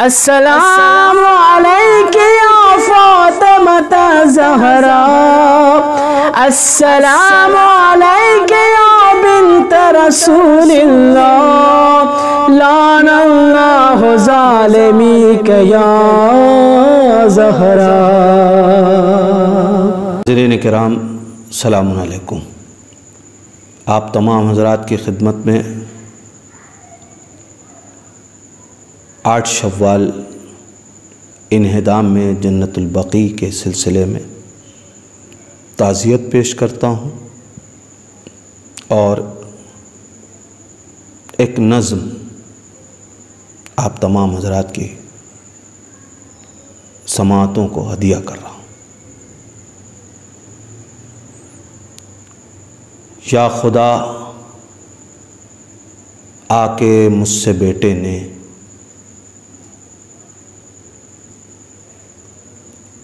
अस्सलाम फातिमत ज़हरा अस्सलाम बिन्त रसूलिल्लाह लानल्लाहु ज़ालिमीक या ज़हरा ज़रीन कराम सलामकुम आप तमाम हजरात की खिदमत में आठ शवाल इन्हदाम में जन्नतुलबकी के सिलसिले में ताज़ियत पेश करता हूँ और एक नज़म आप तमाम हजरात की समातों को हदिया कर रहा हूँ। या खुदा, आके मुझसे बेटे ने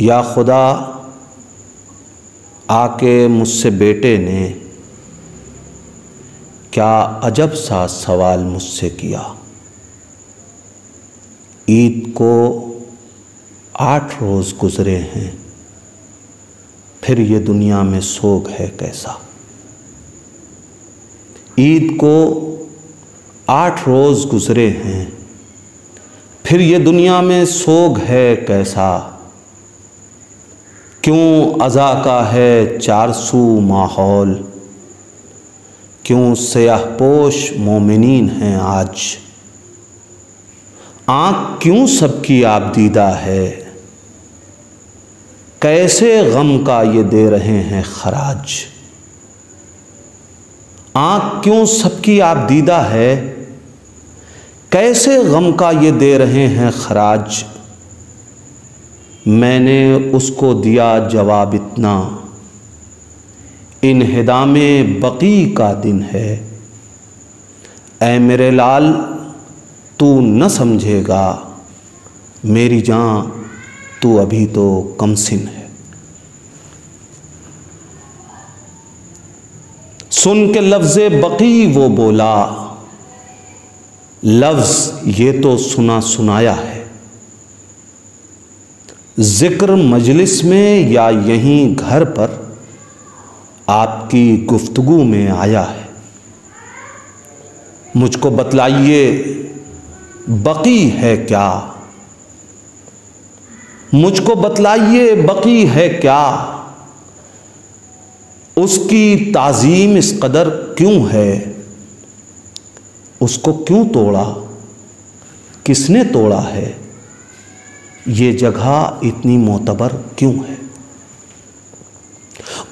या खुदा आके मुझसे बेटे ने क्या अजब सा सवाल मुझसे किया? ईद को आठ रोज़ गुज़रे हैं, फिर ये दुनिया में सोग है कैसा? ईद को आठ रोज़ गुज़रे हैं, फिर ये दुनिया में सोग है कैसा? क्यों अज़ा का है चार सू माहौल? क्यों सयाहपोश मोमिन हैं आज? आँख क्यों सबकी आप दीदा है? कैसे गम का ये दे रहे हैं खराज? आँख क्यों सबकी आप दीदा है? कैसे गम का ये दे रहे हैं खराज? मैंने उसको दिया जवाब इतना। इन हिदाम बकी का दिन है। ए मेरे लाल, तू न समझेगा। मेरी जान तू अभी तो कमसिन है। सुन के लफ्ज़ बकी वो बोला, लफ्ज़ ये तो सुना सुनाया है। ज़िक्र मजलिस में या यहीं घर पर आपकी गुफ्तगु में आया है। मुझको बतलाइए, बकी है क्या? मुझको बतलाइए, बकी है क्या? उसकी ताज़ीम इस कदर क्यों है? उसको क्यों तोड़ा? किसने तोड़ा है? ये जगह इतनी मोतबर क्यों है?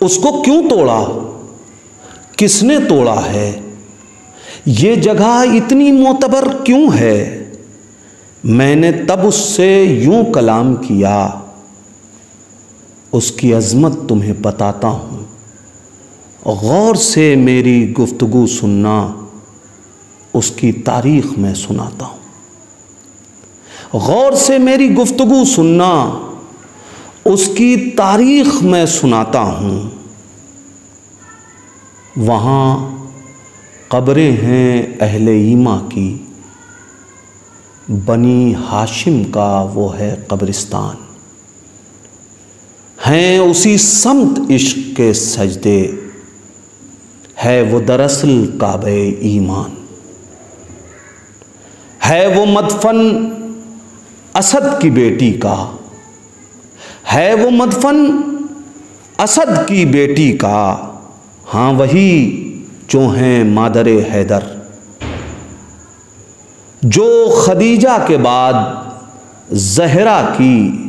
उसको क्यों तोड़ा? किसने तोड़ा है? ये जगह इतनी मोतबर क्यों है? मैंने तब उससे यूँ कलाम किया। उसकी अजमत तुम्हें बताता हूँ। गौर से मेरी गुफ्तगु सुनना, उसकी तारीख में सुनाता हूँ। गौर से मेरी गुफ्तगु सुनना, उसकी तारीख में सुनाता हूँ। वहाँ कब्रें हैं अहले ईमा की, बनी हाशिम का वो है कब्रिस्तान। हैं उसी समत इश्क के सजदे, है वो दरअसल काबे ईमान। है वो मदफन असद की बेटी का। है वो मदफन असद की बेटी का। हाँ वही जो हैं मादर हैदर। जो खदीजा के बाद जहरा की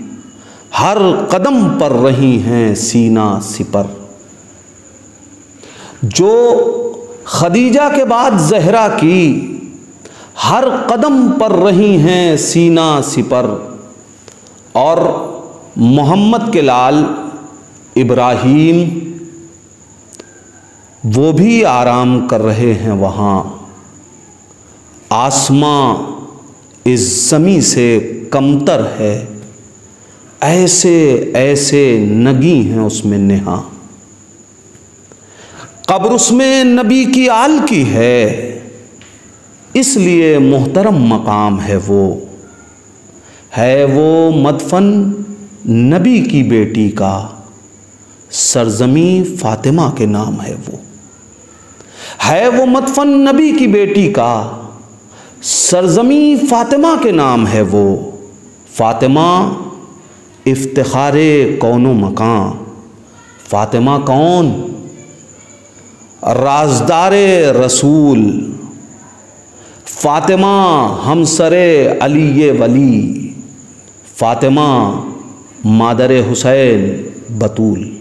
हर कदम पर रही हैं सीना सिपर। जो खदीजा के बाद जहरा की हर कदम पर रही हैं सीना सिपर। और मोहम्मद के लाल इब्राहीम, वो भी आराम कर रहे हैं वहाँ। आसमां इस ज़मी से कमतर है। ऐसे ऐसे नगी हैं उसमें नेहा। कब्र उसमें नबी की आल की है। इसलिए मोहतरम मकाम है वो। है वो मदफन नबी की बेटी का। सरजमी फातिमा के नाम है वो। है वो मदफन नबी की बेटी का। सरजमी फातिमा के नाम है वो। फातिमा इफ्तार कौन मकान फातिमा कौन? राजदार रसूल। फातिमा हमसरे अली ये वली। फातिमा, मादर हुसैन, बतूल।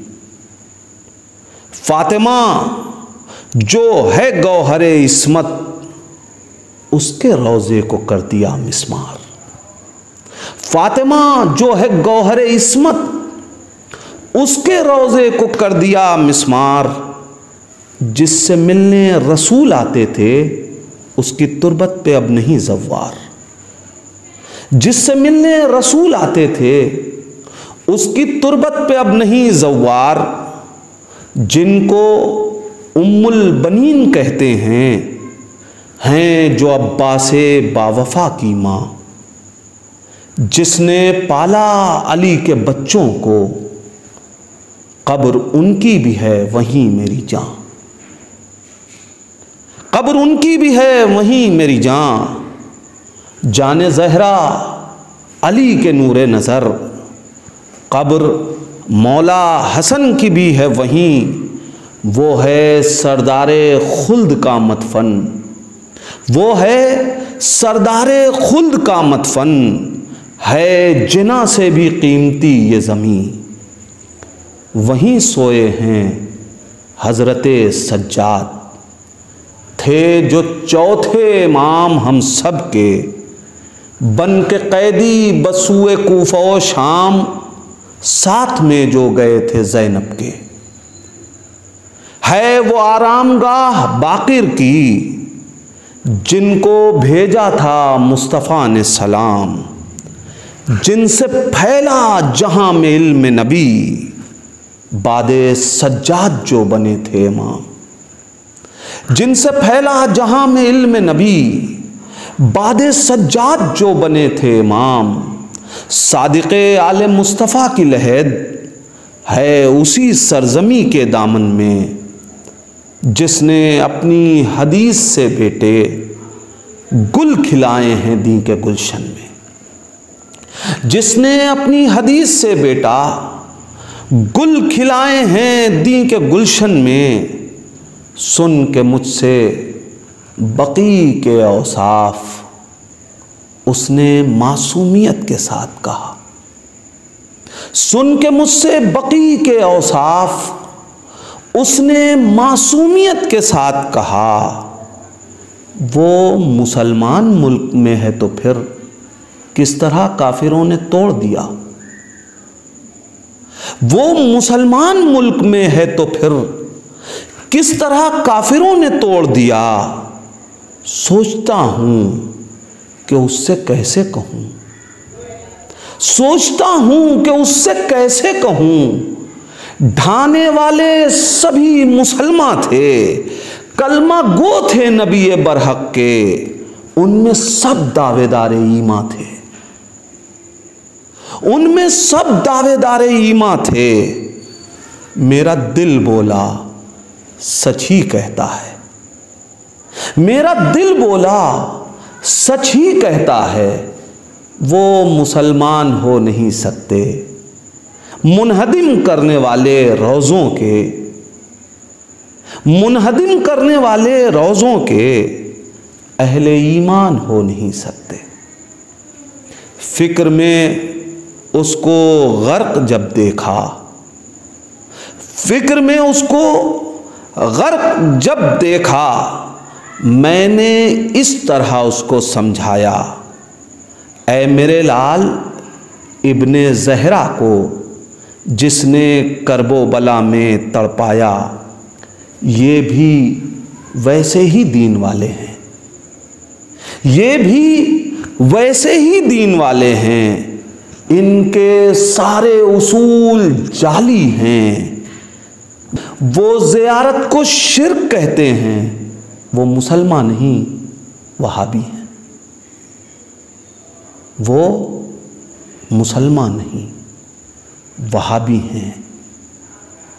फातिमा, जो है गौहर इसमत, उसके रोज़े को कर दिया मिसमार। फातिमा, जो है गौहर इसमत, उसके रोज़े को कर दिया मिसमार, जिससे मिलने रसूल आते थे उसकी तुरबत पे अब नहीं जव्वार। जिससे मिलने रसूल आते थे, उसकी तुरबत पे अब नहीं जव्वार। जिनको उम्मुल बनीन कहते हैं हैं जो अब्बा से बावफा की माँ। जिसने पाला अली के बच्चों को, कब्र उनकी भी है, वहीं मेरी जान। कब्र उनकी भी है, वहीं मेरी जान। जान जहरा अली के नूर नज़र। कब्र मौला हसन की भी है, वहीं वो है सरदार खुल्द का मतफन। वो है सरदार खुल्द का मतफन, है जिना से भी कीमती ये ज़मीन। वहीं सोए हैं हज़रत सज्जाद। थे जो चौथे इमाम हम सब के। बन के कैदी बसुए कूफो शाम साथ में जो गए थे जैनब के। है वो आरामगाह बाकिर की, जिनको भेजा था मुस्तफ़ा ने सलाम। जिनसे फैला जहाँ में इल्म नबी, बाद सज्जाद जो बने थे इमाम। जिनसे फैला जहाँ में इल्म नबी, बाद सज्जाद जो बने थे इमाम, सादिक आल मुस्तफ़ा की लहद है उसी सरजमी के दामन में, जिसने अपनी हदीस से बेटे गुल खिलाए हैं दी के गुलशन में। जिसने अपनी हदीस से बेटा गुल खिलाए हैं दी के गुलशन में सुन के मुझसे, बकी के औसाफ। उसने मासूमियत के साथ कहा, सुन के मुझसे, बकी के औसाफ। उसने मासूमियत के साथ कहा, वो मुसलमान मुल्क में है तो फिर किस तरह काफिरों ने तोड़ दिया? वो मुसलमान मुल्क में है तो फिर किस तरह काफिरों ने तोड़ दिया? सोचता हूँ कि उससे कैसे कहूँ? सोचता हूँ कि उससे कैसे कहूँ? ढाने वाले सभी मुसलमान थे, कलमा गो थे नबी बरहक के, उनमें सब दावेदार ईमा थे। उनमें सब दावेदार ईमा थे। मेरा दिल बोला सच ही कहता है। मेरा दिल बोला, सच ही कहता है, वो मुसलमान हो नहीं सकते। मुनहदिम करने वाले रोज़ों के, मुनहदिम करने वाले रोज़ों के अहले ईमान हो नहीं सकते। फ़िक्र में उसको गर्क जब देखा, फ़िक्र में उसको गर्क जब देखा, मैंने इस तरह उसको समझाया ए मेरे लाल, इब्ने जहरा को, जिसने करबो बला में तड़पाया, ये भी वैसे ही दीन वाले हैं। ये भी वैसे ही दीन वाले हैं। इनके सारे उसूल जाली हैं। वो ज़ियारत को शिरक कहते हैं, वो मुसलमान नहीं, वहाबी हैं। वो मुसलमान नहीं, वहाबी हैं।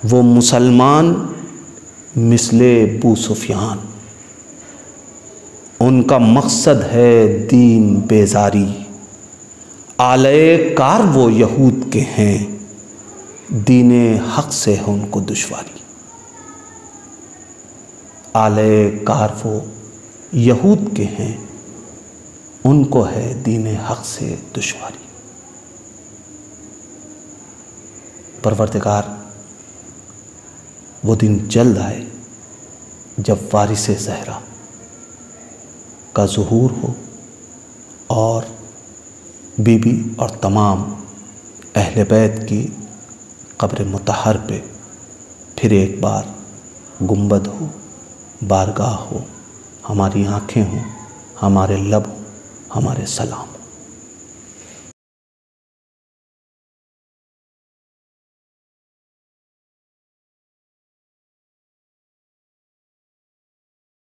वो मुसलमान मिसले बू सुफियान। उनका मकसद है दीन बेजारी। आलय कार वो यहूद के हैं। दीन हक से है उनको दुश्वारी। आले कार वो यहूद के हैं, उनको है दीन हक से दुश्वारी। परवरदिगार, वो दिन जल्द आए जब वारिस जहरा का ज़हूर हो और बीबी और तमाम अहल बैत की कब्र मतहर पे फिर एक बार गुंबद हो, बारगाह हो, हमारी आँखें हों, हमारे लब हमारे सलाम।